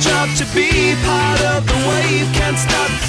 job to be part of the wave, can't stop